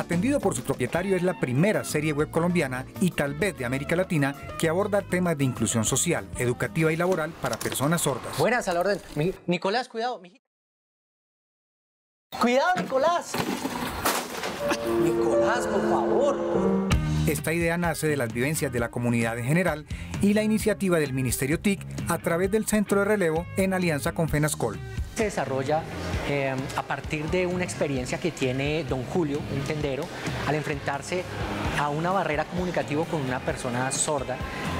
Atendido por su propietario es la primera serie web colombiana y tal vez de América Latina que aborda temas de inclusión social, educativa y laboral para personas sordas. Buenas, a la orden. Nicolás, cuidado. Cuidado, Nicolás. Nicolás, por favor. Esta idea nace de las vivencias de la comunidad en general y la iniciativa del Ministerio TIC a través del Centro de Relevo en alianza con FENASCOL. Se desarrolla eh, a partir de una experiencia que tiene don Julio, un tendero, al enfrentarse a una barrera comunicativa con una persona sorda.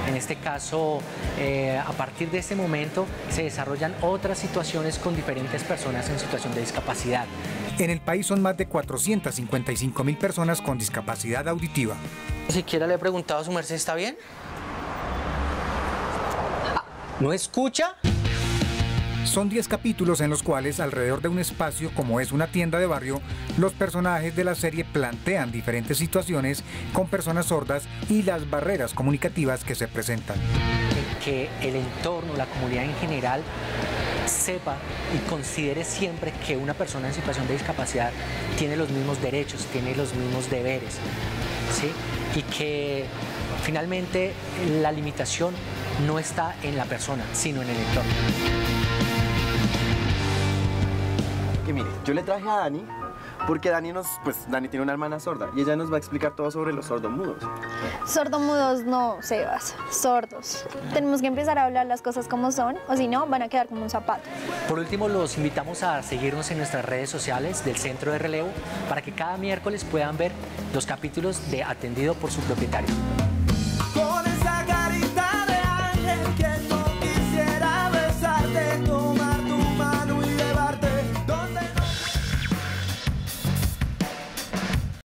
En este caso, eh, a partir de este momento se desarrollan otras situaciones con diferentes personas en situación de discapacidad. En el país son más de 455 mil personas con discapacidad auditiva. Siquiera le he preguntado a su merced, ¿está bien? ¿No escucha? Son 10 capítulos en los cuales, alrededor de un espacio como es una tienda de barrio, los personajes de la serie plantean diferentes situaciones con personas sordas y las barreras comunicativas que se presentan. Que el entorno, la comunidad en general, sepa y considere siempre que una persona en situación de discapacidad tiene los mismos derechos, tiene los mismos deberes, ¿sí? y que finalmente la limitación no está en la persona, sino en el entorno. Mire, yo le traje a Dani porque Dani nos, pues Dani tiene una hermana sorda y ella nos va a explicar todo sobre los sordomudos. Sordomudos no, Sebas, sordos. Tenemos que empezar a hablar las cosas como son, o si no, van a quedar como un zapato. Por último, los invitamos a seguirnos en nuestras redes sociales del Centro de Relevo para que cada miércoles puedan ver los capítulos de Atendido por su propietario.